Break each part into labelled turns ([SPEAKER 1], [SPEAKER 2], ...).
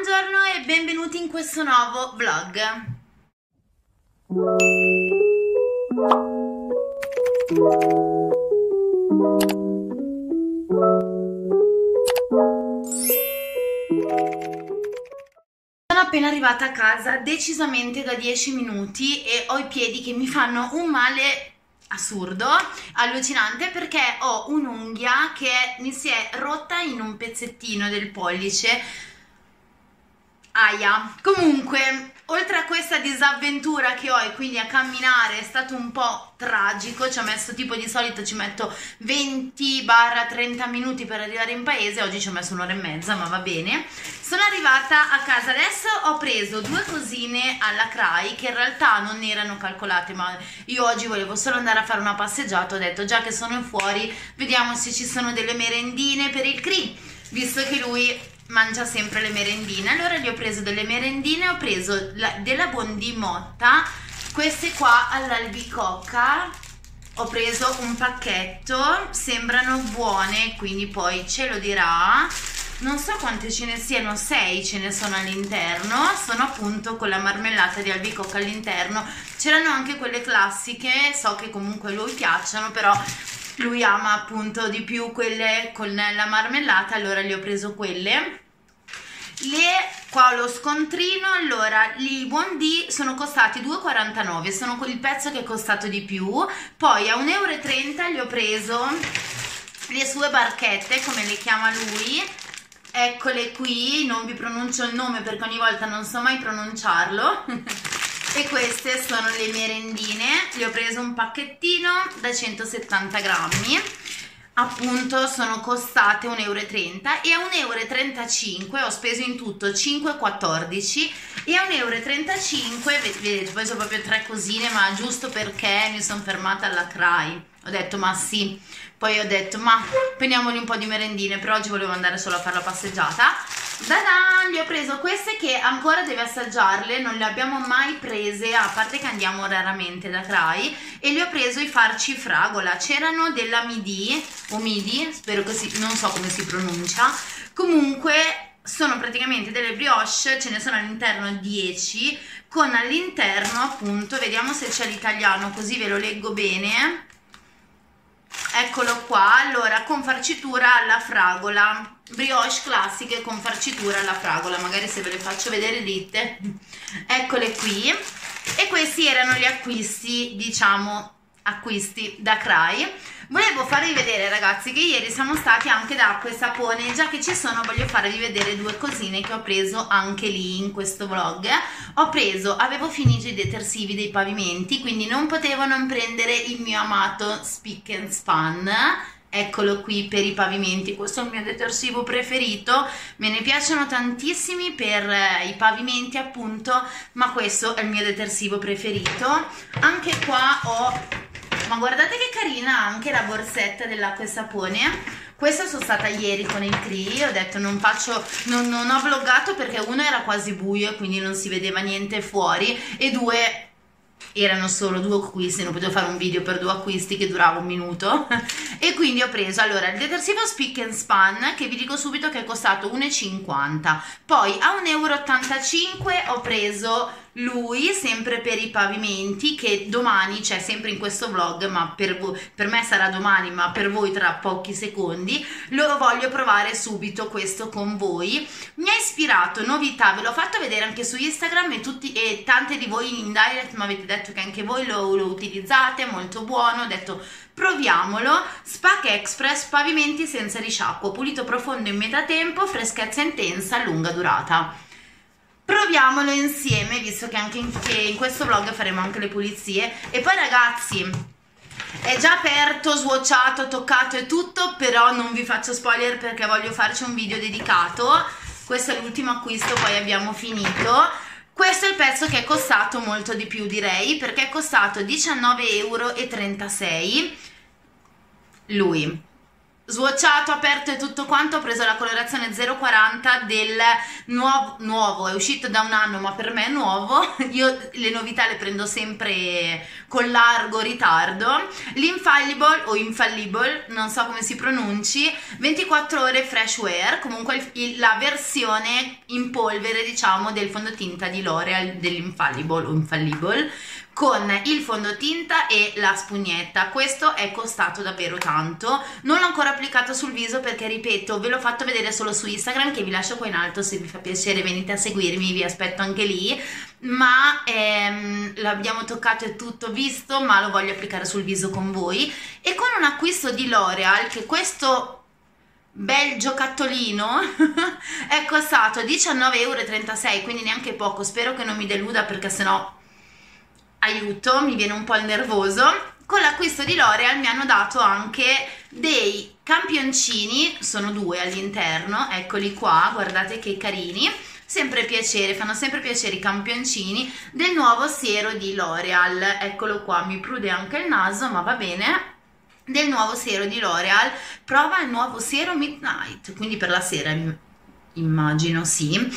[SPEAKER 1] Buongiorno e benvenuti in questo nuovo vlog. Appena arrivata a casa decisamente da 10 minuti e ho i piedi che mi fanno un male assurdo, allucinante perché ho un'unghia che mi si è rotta in un pezzettino del pollice Aia, comunque, oltre a questa disavventura che ho e quindi a camminare è stato un po' tragico, ci ho messo tipo di solito ci metto 20-30 minuti per arrivare in paese, oggi ci ho messo un'ora e mezza, ma va bene. Sono arrivata a casa, adesso ho preso due cosine alla CRAI che in realtà non erano calcolate, ma io oggi volevo solo andare a fare una passeggiata, ho detto già che sono fuori, vediamo se ci sono delle merendine per il CRI, visto che lui mangia sempre le merendine. Allora gli ho preso delle merendine ho preso la, della Bondi Motta queste qua all'albicocca. Ho preso un pacchetto sembrano buone quindi poi ce lo dirà. Non so quante ce ne siano, 6 ce ne sono all'interno, sono appunto con la marmellata di albicocca all'interno, c'erano anche quelle classiche, so che comunque lui piacciono, però lui ama appunto di più quelle con la marmellata allora gli ho preso quelle le qua lo scontrino allora i buondì sono costati 2,49 sono il pezzo che è costato di più. Poi a 1,30 euro gli ho preso le sue barchette come le chiama lui. Eccole qui non vi pronuncio il nome perché ogni volta non so mai pronunciarlo. E queste sono le merendine le ho preso un pacchettino da 170 grammi appunto sono costate 1,30 euro e a 1,35 euro ho speso in tutto 5,14 e a 1,35 euro vedete poi sono proprio tre cosine ma giusto perché mi sono fermata alla CRAI ho detto ma sì. Poi ho detto ma prendiamoli un po' di merendine per oggi volevo andare solo a fare la passeggiata Da-da, gli ho preso queste che ancora deve assaggiarle, non le abbiamo mai prese, a parte che andiamo raramente da Crai, e gli ho preso i farci fragola, c'erano della midi, o midi, spero che si, non so come si pronuncia, comunque sono praticamente delle brioche, ce ne sono all'interno 10, con all'interno appunto, vediamo se c'è l'italiano così ve lo leggo bene, eccolo qua. Allora con farcitura alla fragola. Brioche classiche con farcitura alla fragola. Magari se ve le faccio vedere dritte eccole qui. E questi erano gli acquisti diciamo acquisti da Cry. Volevo farvi vedere ragazzi che ieri siamo stati anche da acqua e sapone. Già che ci sono voglio farvi vedere due cosine che ho preso anche lì in questo vlog. Ho preso avevo finito i detersivi dei pavimenti quindi non potevo non prendere il mio amato Spick and Span. Eccolo qui per i pavimenti. Questo è il mio detersivo preferito. Me ne piacciono tantissimi per eh, i pavimenti appunto ma questo è il mio detersivo preferito. Anche qua ho ma guardate che carina anche la borsetta dell'acqua e sapone. Questa sono stata ieri con il CRI ho detto non faccio non, non ho vloggato perché uno era quasi buio quindi non si vedeva niente fuori e due erano solo due acquisti, non potevo fare un video per due acquisti che durava un minuto. E quindi ho preso allora il detersivo Spick and Span che vi dico subito che è costato 1,50 poi a 1,85 euro ho preso lui sempre per i pavimenti che domani c'è sempre in questo vlog ma per, voi, per me sarà domani ma per voi tra pochi secondi lo voglio provare subito questo con voi. Mi ha ispirato novità ve l'ho fatto vedere anche su Instagram e, tutti, e tante di voi in direct mi avete detto che anche voi lo, lo utilizzate molto buono ho detto proviamolo. Spac Express pavimenti senza risciacquo pulito profondo in metà tempo freschezza intensa lunga durata proviamolo insieme visto che anche in, che in questo vlog faremo anche le pulizie. E poi ragazzi è già aperto, swatchato, toccato e tutto però non vi faccio spoiler perché voglio farci un video dedicato. Questo è l'ultimo acquisto poi abbiamo finito. Questo è il pezzo che è costato molto di più direi perché è costato 19,36 euro lui swatchato, aperto e tutto quanto, ho preso la colorazione 040 del nuovo, nuovo, è uscito da un anno ma per me è nuovo, io le novità le prendo sempre con largo ritardo, l'infallible o infallible, non so come si pronunci, 24 ore fresh wear, comunque il, la versione in polvere diciamo del fondotinta di L'Oreal dell'infallible o infallible, con il fondotinta e la spugnetta. Questo è costato davvero tanto. Non l'ho ancora applicato sul viso perché ripeto ve l'ho fatto vedere solo su Instagram che vi lascio qua in alto se vi fa piacere venite a seguirmi vi aspetto anche lì. Ma ehm, l'abbiamo toccato e tutto visto ma lo voglio applicare sul viso con voi. E con un acquisto di L'Oreal che questo bel giocattolino è costato 19,36 euro quindi neanche poco. Spero che non mi deluda perché sennò aiuto, mi viene un po' il nervoso. Con l'acquisto di L'Oreal mi hanno dato anche dei campioncini, sono due all'interno, eccoli qua, guardate che carini. Sempre piacere, fanno sempre piacere i campioncini del nuovo siero di L'Oreal. Eccolo qua, mi prude anche il naso, ma va bene del nuovo siero di L'Oreal prova il nuovo siero Midnight quindi per la sera immagino sì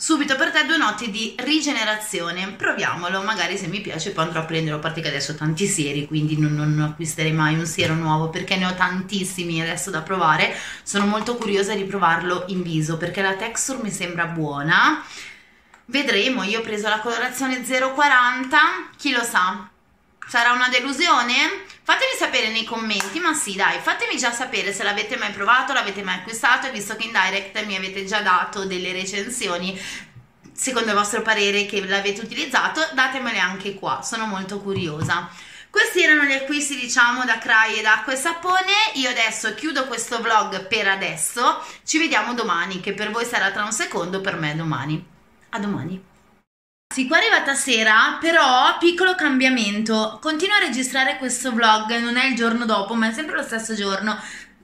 [SPEAKER 1] Subito per te due notti di rigenerazione, proviamolo, magari se mi piace poi andrò a prendere, a parte che adesso ho tanti sieri, quindi non, non acquisterei mai un siero nuovo perché ne ho tantissimi adesso da provare, sono molto curiosa di provarlo in viso perché la texture mi sembra buona, vedremo, io ho preso la colorazione 040, chi lo sa, sarà una delusione? Fatemi sapere nei commenti, ma sì dai, fatemi già sapere se l'avete mai provato, l'avete mai acquistato, visto che in direct mi avete già dato delle recensioni, secondo il vostro parere che l'avete utilizzato, datemele anche qua, sono molto curiosa. Questi erano gli acquisti diciamo da Cry ed acqua e sapone, io adesso chiudo questo vlog per adesso, ci vediamo domani, che per voi sarà tra un secondo, per me domani. A domani! Sì, qua è arrivata sera, però piccolo cambiamento. Continuo a registrare questo vlog, non è il giorno dopo, ma è sempre lo stesso giorno.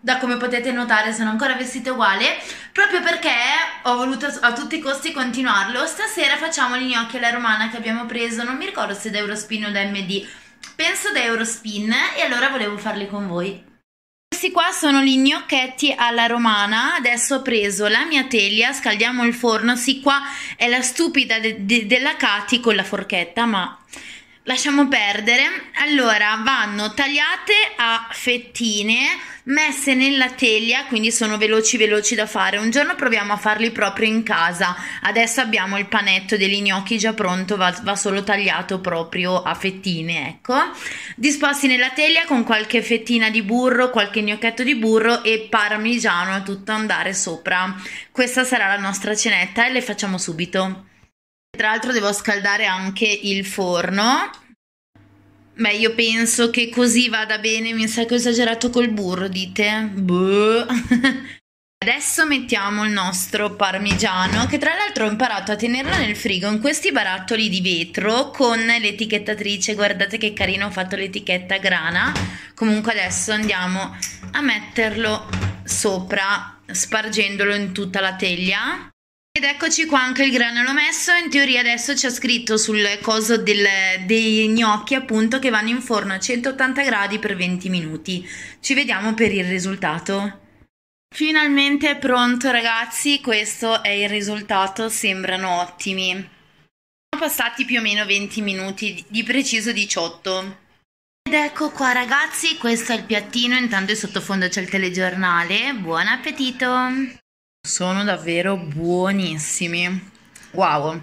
[SPEAKER 1] Da come potete notare sono ancora vestita uguale, proprio perché ho voluto a tutti i costi continuarlo. Stasera facciamo gli gnocchi alla romana che abbiamo preso, non mi ricordo se da Eurospin o da MD, penso da Eurospin e allora volevo farli con voi. Questi qua sono gli gnocchetti alla romana, adesso ho preso la mia teglia, scaldiamo il forno, sì qua è la stupida de de della Cati con la forchetta, ma lasciamo perdere. Allora, vanno tagliate a fettine, messe nella teglia, quindi sono veloci veloci da fare. Un giorno proviamo a farli proprio in casa. Adesso abbiamo il panetto degli gnocchi già pronto, va, va solo tagliato proprio a fettine, ecco. Disposti nella teglia con qualche fettina di burro, qualche gnocchetto di burro e parmigiano a tutto andare sopra. Questa sarà la nostra cenetta e le facciamo subito. Tra l'altro devo scaldare anche il forno. Beh, io penso che così vada bene, mi sa che ho esagerato col burro, dite? Boh. Adesso mettiamo il nostro parmigiano, che tra l'altro ho imparato a tenerlo nel frigo in questi barattoli di vetro con l'etichettatrice, guardate che carino ho fatto l'etichetta grana. Comunque adesso andiamo a metterlo sopra, spargendolo in tutta la teglia. Ed eccoci qua anche il granolo messo, in teoria adesso c'è scritto sul coso del, dei gnocchi appunto che vanno in forno a 180 gradi per 20 minuti. Ci vediamo per il risultato. Finalmente è pronto ragazzi, questo è il risultato, sembrano ottimi. Sono passati più o meno 20 minuti, di preciso 18. Ed ecco qua ragazzi, questo è il piattino, intanto in sottofondo c'è il telegiornale, buon appetito! Sono davvero buonissimi. Wow.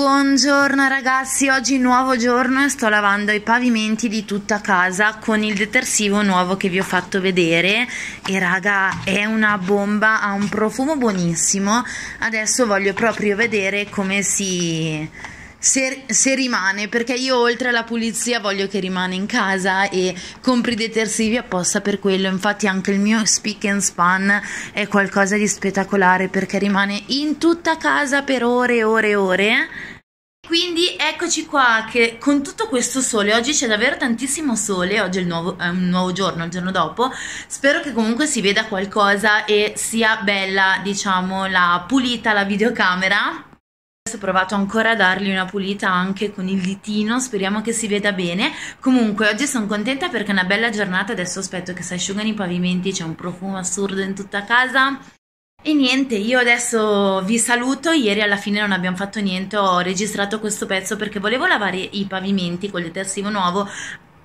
[SPEAKER 1] Buongiorno ragazzi, oggi nuovo giorno e sto lavando i pavimenti di tutta casa con il detersivo nuovo che vi ho fatto vedere. E raga è una bomba, ha un profumo buonissimo, adesso voglio proprio vedere come si... Se, se, rimane perché io oltre alla pulizia voglio che rimane in casa e compri detersivi apposta per quello. Infatti anche il mio speak and span è qualcosa di spettacolare perché rimane in tutta casa per ore e ore e ore quindi eccoci qua che con tutto questo sole, oggi c'è davvero tantissimo sole, oggi è, nuovo, è, un nuovo giorno, il giorno dopo, spero che comunque si veda qualcosa e sia bella, diciamo, la pulita la videocamera. Adesso ho provato ancora a dargli una pulita anche con il ditino, speriamo che si veda bene. Comunque oggi sono contenta perché è una bella giornata, adesso aspetto che si asciugano i pavimenti, c'è un profumo assurdo in tutta casa. E niente, io adesso vi saluto, ieri alla fine non abbiamo fatto niente, ho registrato questo pezzo perché volevo lavare i pavimenti con il detersivo nuovo,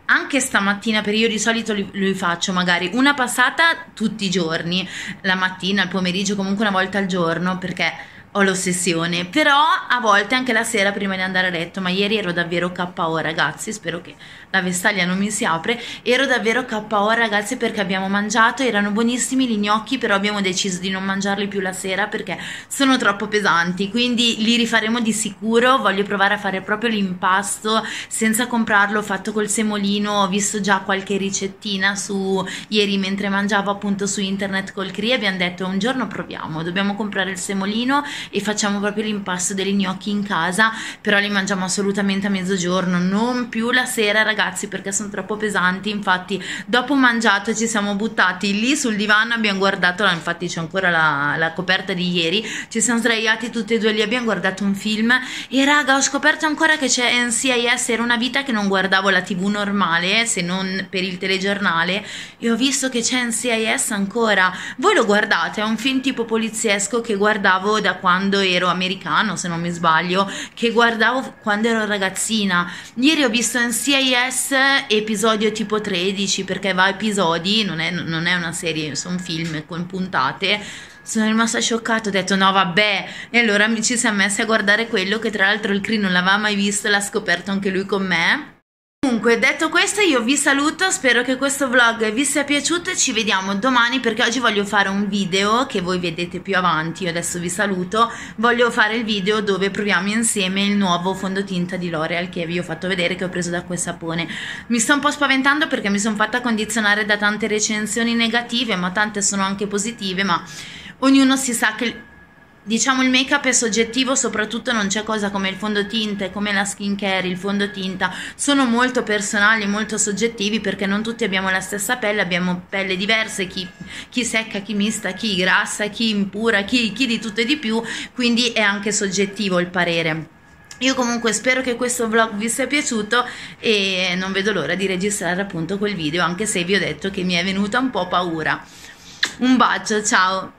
[SPEAKER 1] anche stamattina, per io di solito li, li, faccio magari una passata tutti i giorni, la mattina, il pomeriggio, comunque una volta al giorno, perché ho l'ossessione, però a volte anche la sera prima di andare a letto, ma ieri ero davvero KO ragazzi, spero che la vestaglia non mi si apre, ero davvero KO ragazzi perché abbiamo mangiato, erano buonissimi gli gnocchi, però abbiamo deciso di non mangiarli più la sera perché sono troppo pesanti, quindi li rifaremo di sicuro, voglio provare a fare proprio l'impasto senza comprarlo, fatto col semolino, ho visto già qualche ricettina su ieri mentre mangiavo appunto su internet col CRI abbiamo detto un giorno proviamo, dobbiamo comprare il semolino e facciamo proprio l'impasto degli gnocchi in casa, però li mangiamo assolutamente a mezzogiorno, non più la sera ragazzi perché sono troppo pesanti, infatti dopo mangiato ci siamo buttati lì sul divano, abbiamo guardato, infatti c'è ancora la, la coperta di ieri, ci siamo sdraiati tutti e due lì, abbiamo guardato un film. E raga ho scoperto ancora che c'è NCIS, era una vita che non guardavo la tv normale se non per il telegiornale. E ho visto che c'è NCIS ancora, voi lo guardate, è un film tipo poliziesco che guardavo da quando ero americano, se non mi sbaglio, che guardavo quando ero ragazzina. Ieri ho visto in CIS episodio tipo 13, perché va a episodi, non è, non è una serie, sono film con puntate. Sono rimasta scioccata, ho detto no vabbè. E allora ci siamo messi a guardare quello che tra l'altro il Cri non l'aveva mai visto l'ha scoperto anche lui con me Comunque, detto questo, io vi saluto, spero che questo vlog vi sia piaciuto e ci vediamo domani perché oggi voglio fare un video che voi vedete più avanti, io adesso vi saluto, voglio fare il video dove proviamo insieme il nuovo fondotinta di L'Oreal che vi ho fatto vedere che ho preso da quel sapone. Mi sto un po' spaventando perché mi sono fatta condizionare da tante recensioni negative, ma tante sono anche positive, ma ognuno si sa che Diciamo il make up è soggettivo, soprattutto non c'è cosa come il fondotinta e come la skincare, il fondotinta sono molto personali, molto soggettivi perché non tutti abbiamo la stessa pelle, abbiamo pelle diverse, chi, chi secca, chi mista, chi grassa, chi impura, chi, chi di tutto e di più, quindi è anche soggettivo il parere. Io comunque spero che questo vlog vi sia piaciuto e non vedo l'ora di registrare appunto quel video anche se vi ho detto che mi è venuta un po' paura. Un bacio, ciao!